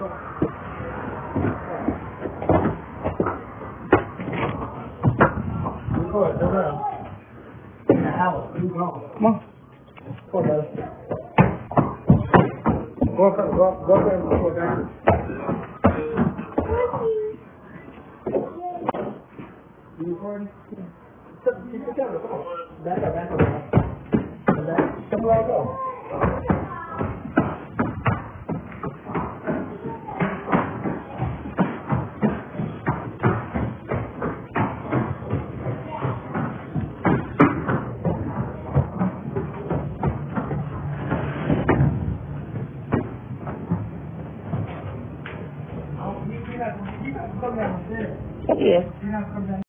Vâng. Có cái có có cái có cái Đấy là đang Đấy, trong lo không? Oh, yeah.